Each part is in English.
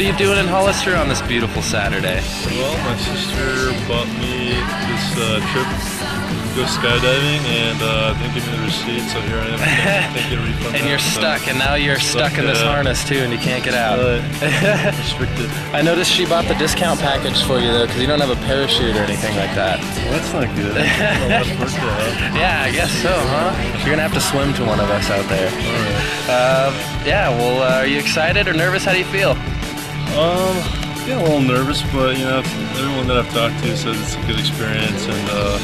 doing in Hollister on this beautiful Saturday? Well, my sister bought me this uh, trip to go skydiving and uh, didn't give me the receipt, so here I am. I can't, can't get a. And you're so- stuck, and now you're stuck, in this yeah. harness too, and you can't get out. Uh, restricted. I noticed she bought the discount package for you though, because you don't have a parachute or anything like that. Well, that's not good. Well, that's worth it, huh? Yeah, I guess so, huh? You're gonna have to swim to one of us out there. Right. Uh, yeah. Well, uh, are you excited or nervous? How do you feel? Um, yeah, a little nervous, but you know, everyone that I've talked to says it's a good experience, and uh,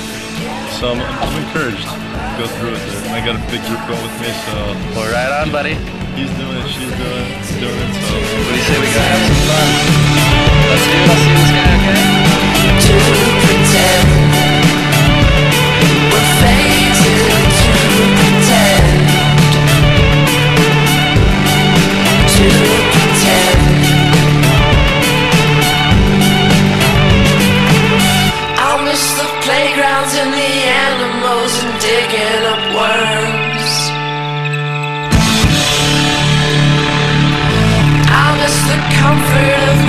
so I'm, I'm encouraged to go through with it. And I got a big group going with me, so Well, right on, buddy. he's doing it, she's doing it, doing it. So What do you say we go have some fun? Let's do it. I'll see you in the sky, okay? to pretend the animals and digging up worms. I'll miss the comfort of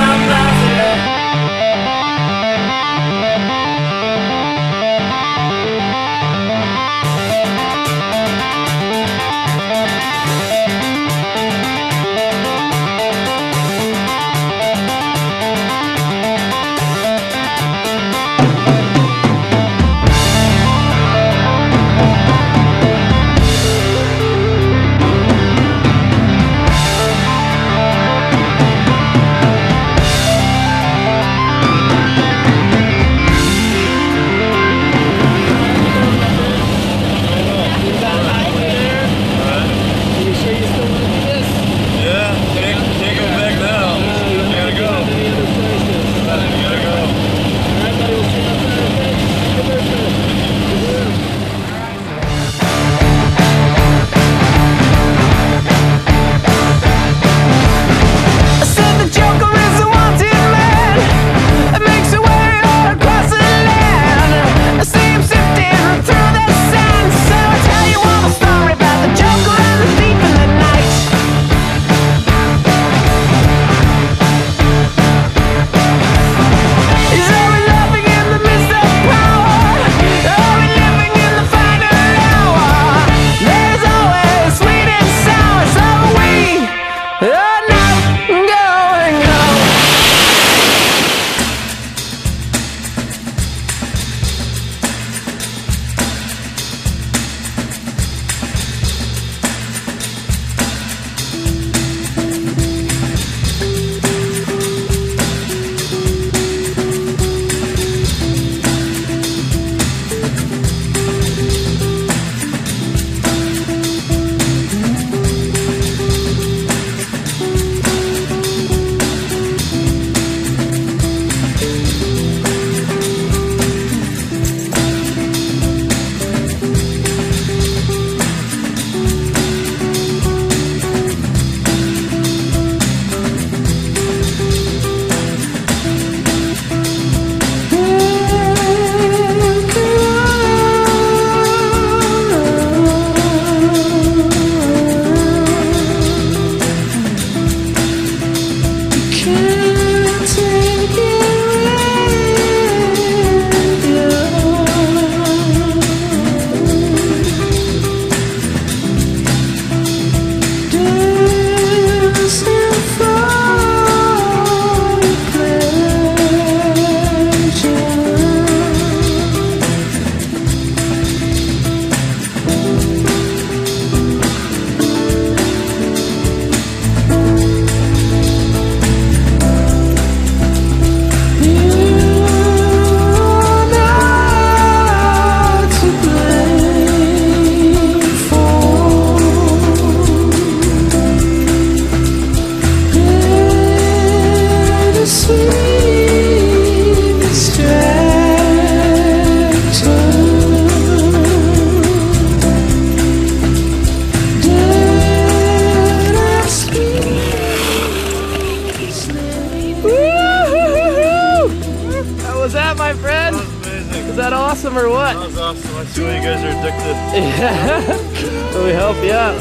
that, my friend? That was amazing. Is that awesome or what? That was awesome. I see why you guys are addicted. Yeah. so we help you out.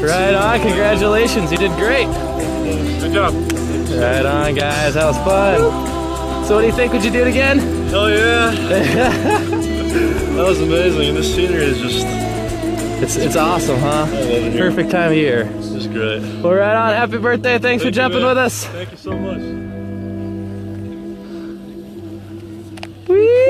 Right on. Congratulations. You did great. Good job. Right on, guys. That was fun. So, what do you think? Would you do it again? Hell yeah! that was amazing. And this scenery is just, It's it's awesome, huh? I love it here. Perfect time of year. Just great. Well, right on. Happy birthday. Thanks for Thank you, jumping man. with us. Thank you so much. Whee!